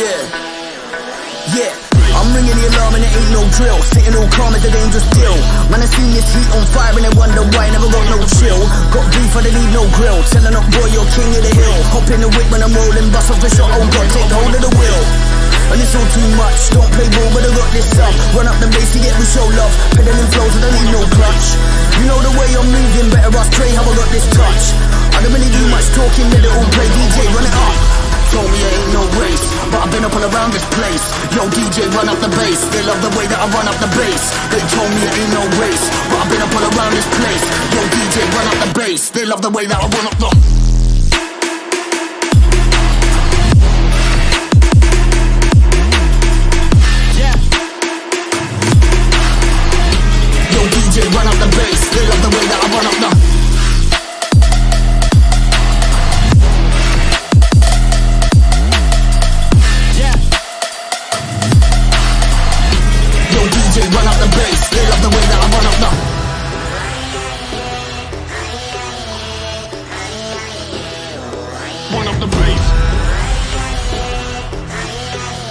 Yeah, yeah. I'm ringing the alarm and it ain't no drill. Sitting all calm at the dangerous deal Man, I seen this heat on fire and I wonder why I never got no chill. Got beef, I don't need no grill. Telling up, boy, you're king of the hill. Hop in the whip when I'm rolling Bust off the shot, oh god, take hold of the wheel And it's all too much. Don't play ball, but I got this up. Run up the bass to get me show love. Pedaling flows, I don't around this place. Yo, DJ, run up the bass. They love the way that I run up the bass. They told me it ain't no race, but I've been up all around this place. Yo, DJ, run up the bass. They love the way that I run up the. DJ, run up the bass. They love the way that I run up the. Yo, DJ, run up the bass. They love the way that I run up the. Run up the bass.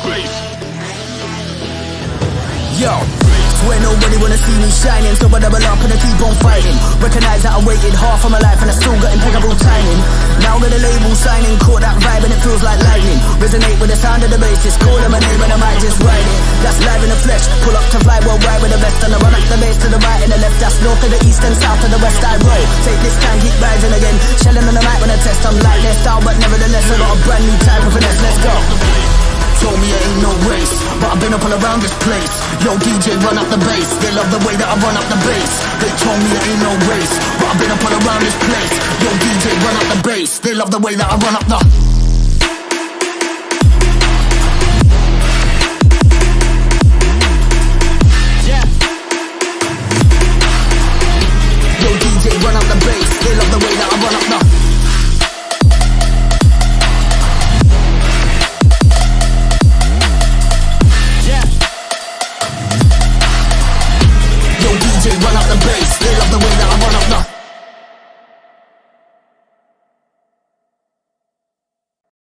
Bass. Yo, swear nobody wanna see me shining, so I double up and I keep on fighting. Recognize that I waited half of my life and I still got impeccable timing. Now got a label signing, caught that vibe and it feels like lightning. Resonate with the sound of the bass, call my name style, but nevertheless I got a brand new type of finesse. Let's go. Told me it ain't no race, but I've been up all around this place. Yo, DJ, run up the bass. They love the way that I run up the bass. They told me it ain't no race, but I've been up all around this place. Yo, DJ, run up the bass. They love the way that I run up the. Yo DJ, run up the bass. They love the way that I run up the